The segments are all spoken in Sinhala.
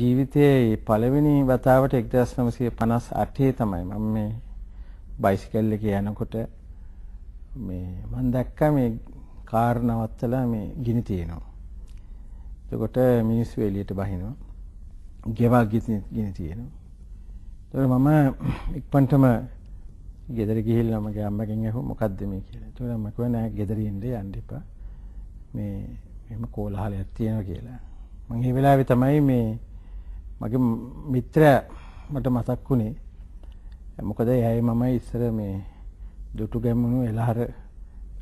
ජීවිතයේ පළවෙනි වතාවට 1958 තමයි මම මේ බයිසිකල් එකේ යනකොට මේ මම දැක්කා මේ කාර් නවත්තලා මේ ගිනි තියෙනවා. එතකොට මිනිස්සු එළියට බහිනවා. ගෙවල් ගිනි තියෙනවා. එතකොට මම ඉක්මනටම ගෙදර ගිහිල්ලා මගේ අම්මගෙන් අහුව මොකද්ද මේ කියලා. එතකොට මම කිව්වා නෑ ගෙදර ඉන්න යන්න එපා. මේ එහෙම කෝලහලයක් තියෙනවා කියලා. මම ඒ වෙලාවේ තමයි මේ මගේ මිත්‍රයා මට මතක් වුණේ. මොකද එයායි මමයි ඉස්සර මේ දුටු ගැමුණු එලහර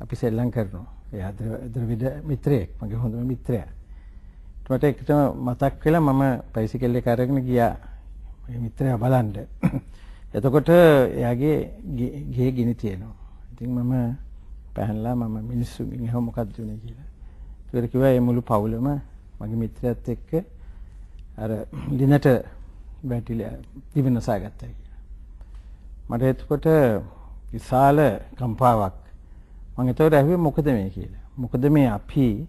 අපි සෙල්ලම් කරනවා. එයා ද්‍රවිඩ මිත්‍රයෙක්. මගේ හොඳම මිත්‍රයා. මට එකට මතක් වෙලා මම බයිසිකල් එක අරගෙන ගියා. මේ මිත්‍රයා බලන්න. එතකොට එයාගේ ගේ ගිනි තියෙනවා. ඉතින් මම පැහැන්ලා මම මිනිස්සුගෙන් අහුව මොකක්ද උනේ කියලා. ඒකට කිව්වා මේ මුළු පවුලම මගේ මිත්‍රයත් එක්ක අර ලිනට වැටිලා දිවිනසා ගත්තා කියලා. මට එතකොට විශාල කම්පාවක් මම එතකොට ඇහුවේ මොකද මේ කියලා. මොකද මේ අපි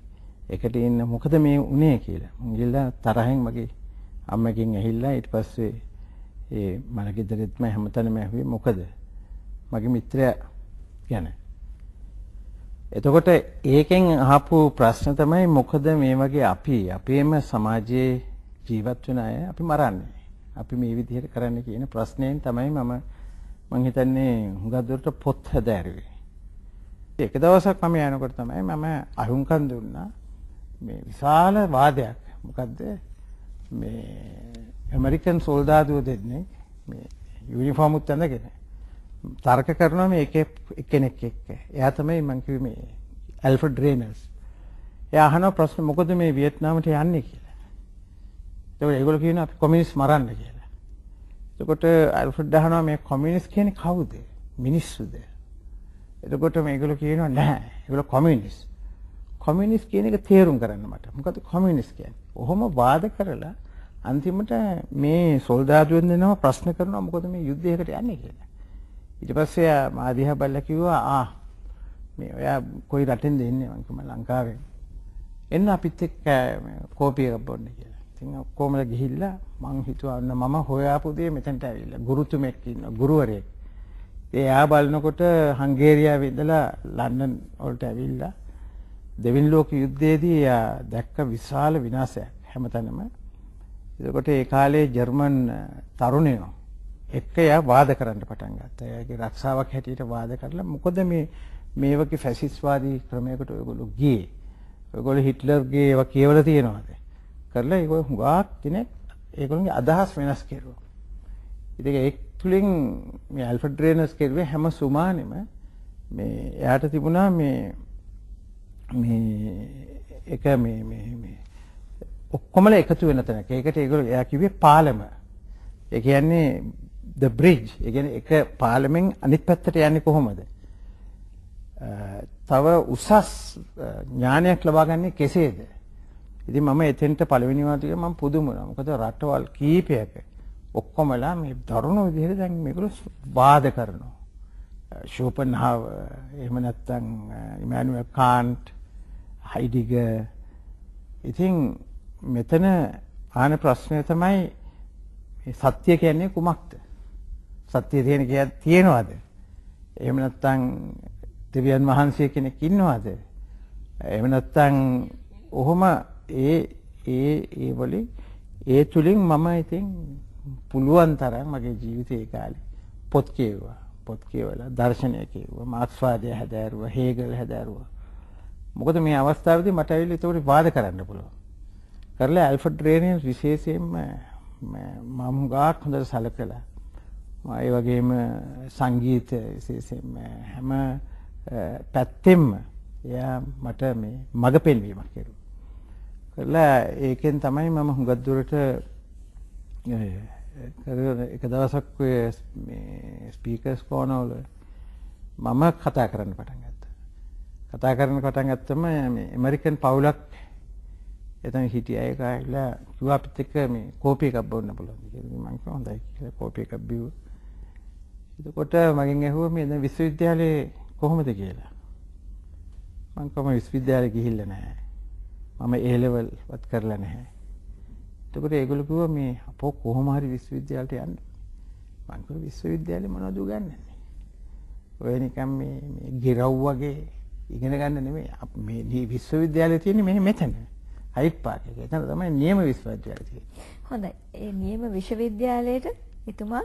එකට ඉන්න මොකද මේ උනේ කියලා. මං ගිහලා තරහෙන් මගේ අම්මගෙන් ඇහිල්ලා ඊට පස්සේ ඒ මල ගෙදරෙත්ම හැමතැනම ඇහුවේ මොකද? මගේ මිත්‍රයා ගැන. එතකොට ඒකෙන් අහපු ප්‍රශ්න තමයි මොකද මේ වගේ අපි අපේම සමාජයේ ජීවත් වෙන අය අපි මරන්නේ. අපි මේ විදිහට කරන්න කියන ප්‍රශ්නයෙන් තමයි මම මං හිතන්නේ හුඟක් දුරට පොත් හදාරුවේ. එක දවසක් මම යනකොට තමයි මම අහුම්කන් දුන්නා මේ විශාල වාදයක්. මොකද්ද මේ ඇමරිකන් සොල්දාදුව දෙන්නේ මේ යුනිෆෝම් උත් ඇඳගෙන තර්ක කරනවා මේ එක එක්කෙනෙක් එක්ක. එයා තමයි මං කිව්වේ මේ ඇල්ෆ්‍රඩ් රේනල්ස්. එයා අහන ප්‍රශ්න මොකද මේ වියට්නාමට යන්නේ කියලා. ඒකෝ ඒගොල්ලෝ කියනවා අපි කොමියුනිස්ට් මරන්න කියලා. එතකොට ඇල්ෆ්‍රඩ් අහනවා මේ කොමියුනිස්ට් කියන්නේ කවුද? මිනිස්සුද? එතකොට මේගොල්ලෝ කියනවා නැහැ. ඒගොල්ලෝ කොමියුනිස්ට්. කොමියුනිස්ට් කියන එක තේරුම් කරන්න මට. මොකද කොමියුනිස්ට් කියන්නේ? ඔහොම වාද කරලා අන්තිමට මේ සොල්දාදුවෙන් දෙනවා ප්‍රශ්න කරනවා මොකද මේ යුද්ධයකට යන්නේ කියලා. ඊට පස්සේ මා දිහා බලලා කිව්වා ආ මේ ඔයා කොයි රටෙන්ද එන්නේ මං කිව්වා ලංකාවෙන්. එන්න අපිත් එක්ක කෝපි එකක් බොන්න කියලා. ඉතින් කොහමද ගිහිල්ලා මං හිතුවා මම හොයාපු දේ මෙතනට ඇවිල්ලා ගුරුතුමෙක් ඉන්නවා ගුරුවරයෙක්. එයා බලනකොට හංගේරියාවේ ඉඳලා ලන්ඩන් වලට ඇවිල්ලා දෙවිනි ලෝක යුද්ධයේදී එයා දැක්ක විශාල විනාශයක් හැමතැනම. එතකොට ඒ කාලේ ජර්මන් තරුණයෝ එක්ක එයා වාද කරන්න පටන් ගත්තා. එයාගේ රක්ෂාවක් හැටියට වාද කරලා මොකද මේ මේ වගේ ෆැසිස්ට්වාදී ක්‍රමයකට ඔයගොල්ලෝ ගියේ. ඔයගොල්ලෝ හිට්ලර්ගේ ඒවා කියවලා තියෙනවද? කරලා ඒගොල්ලෝ හුඟක් කෙනෙක් ඒගොල්ලන්ගේ අදහස් වෙනස් කෙරුවා. ඉතින් ඒක තුලින් මේ ඇල්ෆ්‍රඩ් රේනර්ස් කෙරුවේ හැම සුමානෙම මේ එයාට තිබුණා මේ මේ එක මේ මේ මේ ඔක්කොමල එකතු වෙන තැනක. ඒකට ඒගොල්ලෝ එයා කිව්වේ පාලම. ඒ කියන්නේ the bridge. ඒ කියන්නේ එක පාලමෙන් අනිත් පැත්තට යන්නේ කොහොමද? තව උසස් ඥානයක් ලබා ගන්නේ කෙසේද? ඉතින් මම එතෙන්ට පළවෙනි වාටිය මම පුදුම වුණා. මොකද රටවල් කීපයක ඔක්කොමලා මේ දරුණු විදිහට දැන් මේගොල්ලෝ වාද කරනවා. ෂෝපන්හාව එහෙම නැත්නම් ඉමැනුවල් කාන්ට් හයිඩිගර් ඉතින් මෙතන ආන ප්‍රශ්නය තමයි මේ සත්‍ය කියන්නේ කුමක්ද? සත්‍ය තියෙන කියක් තියනවද? එහෙම නැත්නම් දෙවියන් වහන්සේ කෙනෙක් ඉන්නවද? එහෙම නැත්නම් ඔහොම ඒ ඒ ඒ වලින් ඒ තුලින් මම ඉතින් පුළුවන් තරම් මගේ ජීවිතේ කාලේ පොත් කියවුවා. පොත් කියවලා දර්ශනය කියවුවා. මාක්ස්වාදය හැදෑරුවා, හේගල් හැදෑරුවා. මොකද මේ අවස්ථාවේදී මට ඇවිල්ලා ඒතකොට වාද කරන්න පුළුවන්. කරලා ඇල්ෆ්‍රඩ් රේනියස් විශේෂයෙන්ම මම ගාක් හොඳට සැලකලා ඒ වගේම සංගීත විශේෂයෙන්ම හැම පැත්තෙම එයා මට මේ මඟ පෙන්වීමක් කෙරුවා. කරලා ඒකෙන් තමයි මම හුඟක් දුරට එක දවසක් ඔය මේ ස්පීකර්ස් කෝනවල මම කතා කරන්න පටන් ගත්තා. කතා කරන්න පටන් ගත්තම මේ ඇමරිකන් පවුලක් එතන හිටිය අය කායිලා කිව්වා අපිත් එක්ක මේ කෝපි එකක් බොන්න පුළුවන්ද කියලා. මම කිව්වා හොඳයි කියලා කෝපි එකක් බිව්වා. එතකොට මගෙන් ඇහුවා මේ දැන් විශ්වවිද්‍යාලේ කොහොමද කියලා. මම කොහොම විශ්වවිද්‍යාලේ ගිහිල්ලා නැහැ. මම A level වත් කරලා නැහැ. එතකොට ඒගොල්ලෝ කිව්වා මේ අපෝ කොහොම හරි විශ්වවිද්‍යාලයට යන්න. මං කිව්වා විශ්වවිද්‍යාලේ මොනවද උගන්වන්නේ? ඔය නිකන් මේ මේ ගිරව් වගේ ඉගෙන ගන්න නෙමෙයි. මේ විශ්වවිද්‍යාලේ තියෙන්නේ මෙහෙ මෙතන. හයිට් පාර්ක් එකේ. එතන තමයි නියම විශ්වවිද්‍යාලය තියෙන්නේ. හොඳයි. ඒ නියම විශ්වවිද්‍යාලයට එතුමා